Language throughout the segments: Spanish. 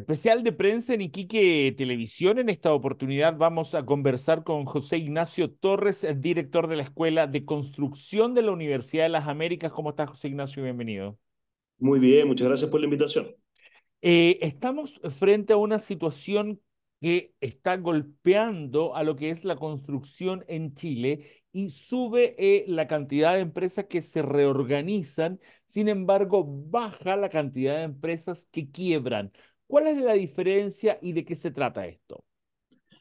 Especial de prensa en Iquique Televisión. En esta oportunidad vamos a conversar con José Ignacio Torres, el director de la Escuela de Construcción de la Universidad de las Américas. ¿Cómo estás, José Ignacio? Bienvenido. Muy bien, muchas gracias por la invitación. Eh, estamos frente a una situación que está golpeando a lo que es la construcción en Chile y sube eh, la cantidad de empresas que se reorganizan, sin embargo, baja la cantidad de empresas que quiebran. ¿Cuál es la diferencia y de qué se trata esto?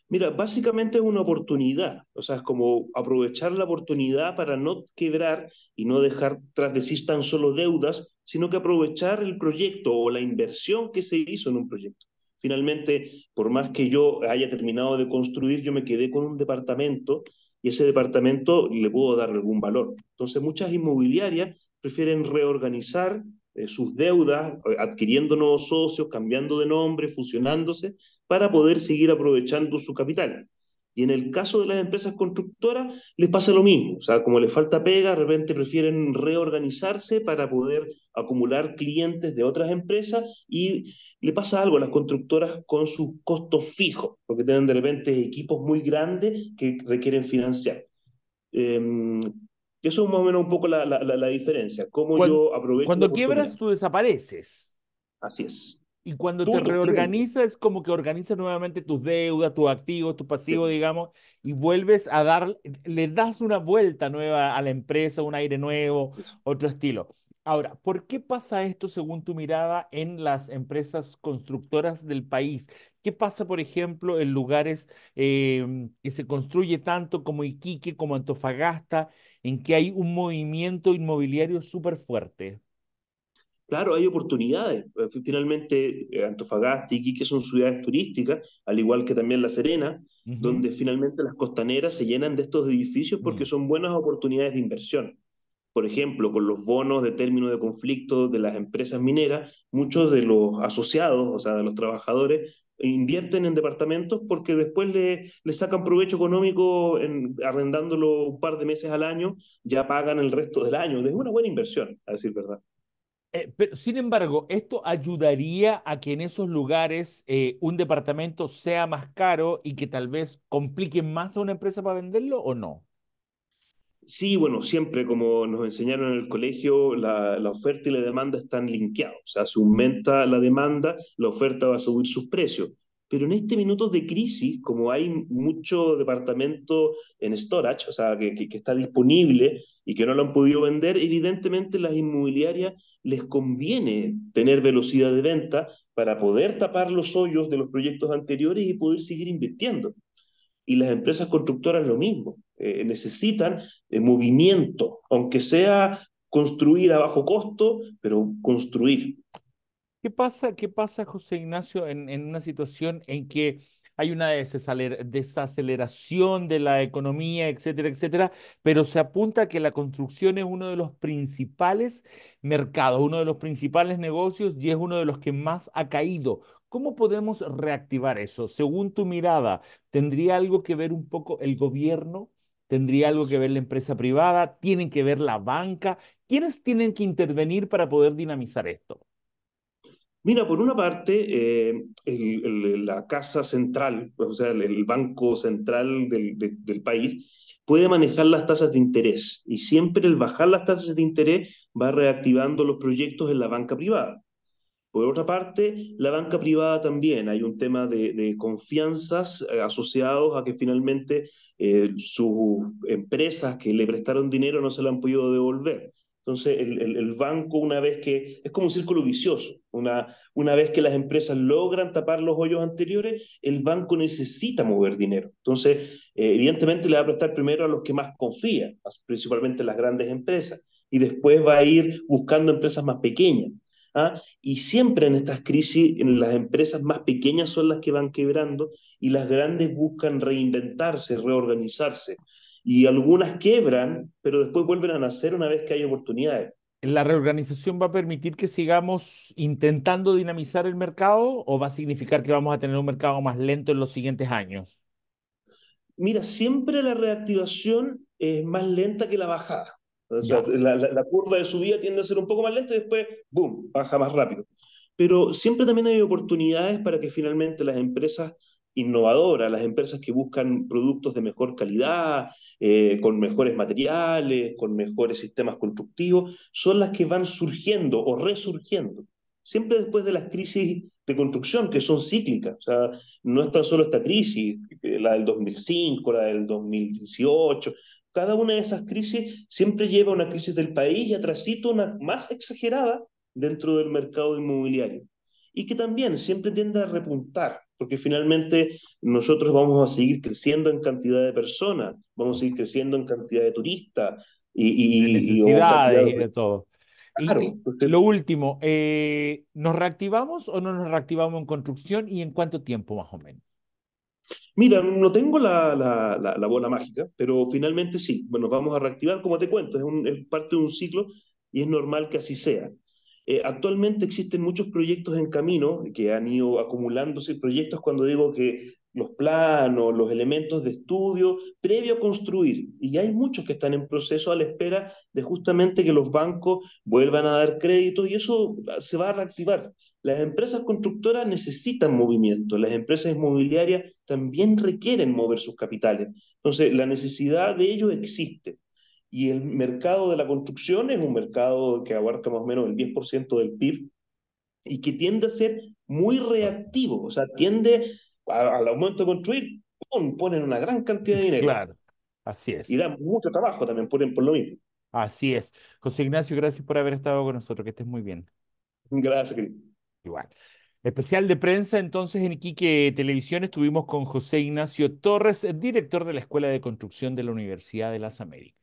Mira, básicamente es una oportunidad, o sea, es como aprovechar la oportunidad para no quebrar y no dejar tras de sí tan solo deudas, sino que aprovechar el proyecto o la inversión que se hizo en un proyecto. Finalmente, por más que yo haya terminado de construir, yo me quedé con un departamento y ese departamento le puedo dar algún valor. Entonces, muchas inmobiliarias prefieren reorganizar eh, sus deudas, eh, adquiriendo nuevos socios, cambiando de nombre, fusionándose, para poder seguir aprovechando su capital. Y en el caso de las empresas constructoras les pasa lo mismo, o sea, como les falta pega, de repente prefieren reorganizarse para poder acumular clientes de otras empresas y le pasa algo a las constructoras con sus costos fijos, porque tienen de repente equipos muy grandes que requieren financiar. Eh, eso es más o menos un poco la, la, la diferencia. Cómo cuando, yo aprovecho. Cuando quiebras, tú desapareces. Así es. Y cuando tú te reorganizas, es como que organizas nuevamente tus deudas, tus activos, tu pasivo, sí. digamos, y vuelves a dar, le das una vuelta nueva a la empresa, un aire nuevo, otro estilo. Ahora, ¿por qué pasa esto según tu mirada en las empresas constructoras del país? ¿Qué pasa, por ejemplo, en lugares eh, que se construye tanto como Iquique, como Antofagasta, en que hay un movimiento inmobiliario súper fuerte? Claro, hay oportunidades. Finalmente, eh, Antofagasta y Iquique son ciudades turísticas, al igual que también La Serena, uh -huh. donde finalmente las costaneras se llenan de estos edificios porque uh -huh. son buenas oportunidades de inversión por ejemplo, con los bonos de término de conflicto de las empresas mineras, muchos de los asociados, o sea, de los trabajadores, invierten en departamentos porque después le, le sacan provecho económico en, arrendándolo un par de meses al año, ya pagan el resto del año. Es una buena inversión, a decir verdad. Eh, pero, sin embargo, ¿esto ayudaría a que en esos lugares eh, un departamento sea más caro y que tal vez complique más a una empresa para venderlo o no? Sí, bueno, siempre como nos enseñaron en el colegio, la, oferta y la demanda están linkeados. O sea, si aumenta la demanda, la oferta va a subir sus precios. Pero en este minuto de crisis, como hay mucho departamento en storage, o sea, que, que, que está disponible y que no lo han podido vender, evidentemente las inmobiliarias les conviene tener velocidad de venta para poder tapar los hoyos de los proyectos anteriores y poder seguir invirtiendo. Y las empresas constructoras lo mismo eh, necesitan eh, movimiento, aunque sea construir a bajo costo, pero construir. ¿Qué pasa, qué pasa José Ignacio, en, en una situación en que hay una desaceleración de la economía, etcétera, etcétera, pero se apunta a que la construcción es uno de los principales mercados, uno de los principales negocios y es uno de los que más ha caído. ¿Cómo podemos reactivar eso? Según tu mirada, ¿tendría algo que ver un poco el gobierno? ¿Tendría algo que ver la empresa privada? ¿Tienen que ver la banca? ¿Quiénes tienen que intervenir para poder dinamizar esto? Mira, por una parte, eh, la Casa Central, o sea, el, Banco Central del, de, del, país, puede manejar las tasas de interés y siempre el bajar las tasas de interés va reactivando los proyectos en la banca privada. Por otra parte, la banca privada también, hay un tema de, de confianzas eh, asociados a que finalmente eh, sus empresas que le prestaron dinero no se lo han podido devolver. Entonces, el, el, el, banco, una vez que, es como un círculo vicioso, una, una vez que las empresas logran tapar los hoyos anteriores, el banco necesita mover dinero. Entonces, eh, evidentemente le va a prestar primero a los que más confían, principalmente las grandes empresas, y después va a ir buscando empresas más pequeñas. ¿Ah? Y siempre en estas crisis, en las empresas más pequeñas son las que van quebrando y las grandes buscan reinventarse, reorganizarse y algunas quebran, pero después vuelven a nacer una vez que hay oportunidades. ¿La reorganización va a permitir que sigamos intentando dinamizar el mercado o va a significar que vamos a tener un mercado más lento en los siguientes años? Mira, siempre la reactivación es más lenta que la bajada. O sea, la, la, la, curva de subida tiende a ser un poco más lenta y después, boom, baja más rápido. pero siempre también hay oportunidades para que finalmente las empresas innovadoras, las empresas que buscan productos de mejor calidad, eh, con mejores materiales, con mejores sistemas constructivos, son las que van surgiendo o resurgiendo. Siempre después de las crisis de construcción, que son cíclicas. O sea, no es tan solo esta crisis, la del 2005, la del 2018. Cada una de esas crisis siempre lleva a una crisis del país y atrasito una más exagerada dentro del mercado inmobiliario. Y que también siempre tiende a repuntar, porque finalmente nosotros vamos a seguir creciendo en cantidad de personas, vamos a seguir creciendo en cantidad de turistas y, y, necesidades y, de todo. y, lo último, eh, ¿nos reactivamos o no nos reactivamos en construcción y en cuánto tiempo más o menos? Mira, no tengo la, la, la, bola mágica, pero finalmente sí. Bueno, vamos a reactivar, como te cuento, es, un, parte de un ciclo y es normal que así sea. Eh, actualmente existen muchos proyectos en camino que han ido acumulándose. Proyectos cuando digo que los planos, los elementos de estudio previo a construir. Y hay muchos que están en proceso a la espera de justamente que los bancos vuelvan a dar créditos y eso se va a reactivar. Las empresas constructoras necesitan movimiento, las empresas inmobiliarias también requieren mover sus capitales. Entonces, la necesidad de ello existe. Y el mercado de la construcción es un mercado que abarca más o menos el 10% del PIB y que tiende a ser muy reactivo, o sea, tiende al aumento de construir, ¡pum! ponen una gran cantidad de dinero. Claro, así es. Y dan mucho trabajo también, ponen por lo mismo. Así es. José Ignacio, gracias por haber estado con nosotros, que estés muy bien. Gracias, querido. Igual. Especial de prensa, entonces en Iquique Televisión estuvimos con José Ignacio Torres, director de la Escuela de Construcción de la Universidad de las Américas.